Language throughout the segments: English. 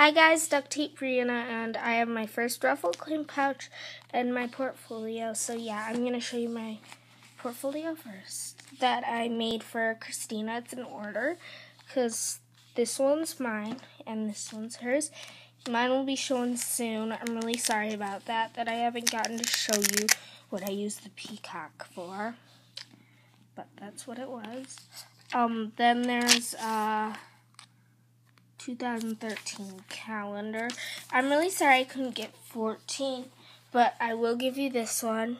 Hi guys, Duct Tape Brianna, and I have my first ruffle clean pouch and my portfolio. So yeah, I'm going to show you my portfolio first that I made for Christina. It's in order because this one's mine and this one's hers. Mine will be shown soon. I'm really sorry about that, that I haven't gotten to show you what I used the peacock for. But that's what it was. Um, then there's, uh... 2013 calendar. I'm really sorry I couldn't get 14, but I will give you this one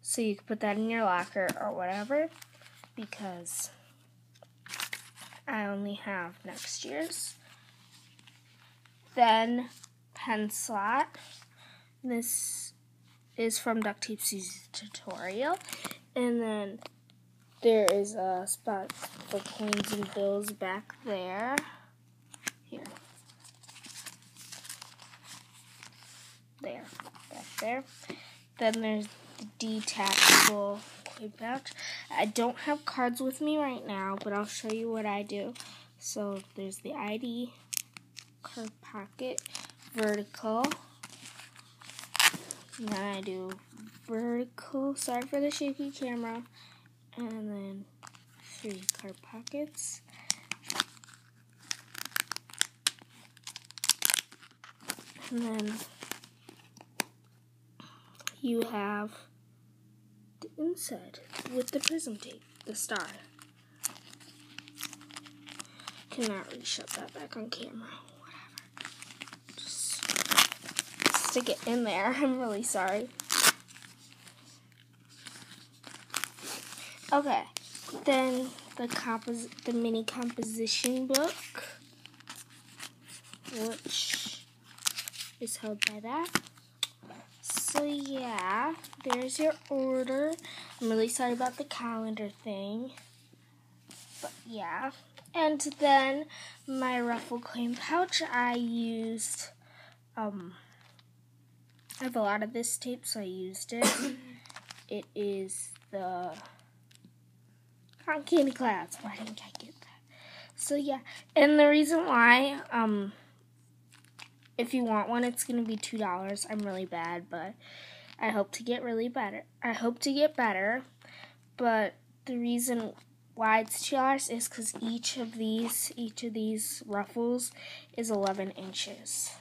so you can put that in your locker or whatever because I only have next year's. Then pen slot. This is from Duct Tape tutorial. And then there is a spot for coins and bills back there here. There, back there. Then there's the detachable coin pouch. I don't have cards with me right now, but I'll show you what I do. So there's the ID card pocket, vertical. And then I do vertical, sorry for the shaky camera, and then three card pockets. And then you have the inside with the prism tape, the star. Cannot really shut that back on camera. Whatever. Just stick it in there. I'm really sorry. Okay, then the compos the mini composition book, which is held by that. So yeah, there's your order. I'm really sorry about the calendar thing. But yeah. And then my ruffle coin pouch, I used, um, I have a lot of this tape, so I used it. it is the Cotton Candy Clouds. Why didn't I get that? So yeah, and the reason why, um, if you want one, it's going to be $2. I'm really bad, but I hope to get really better. I hope to get better, but the reason why it's $2 is because each of these, each of these ruffles is 11 inches.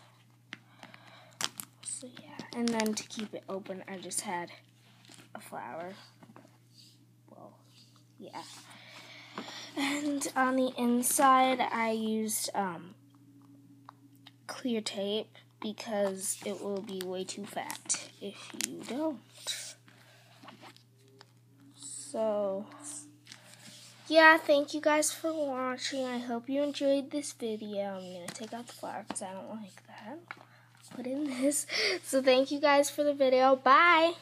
So yeah, and then to keep it open, I just had a flower. Well, yeah. And on the inside, I used um, clear tape because it will be way too fat if you don't. So, yeah, thank you guys for watching. I hope you enjoyed this video. I'm going to take out the flower because I don't like that. Put in this. So, thank you guys for the video. Bye.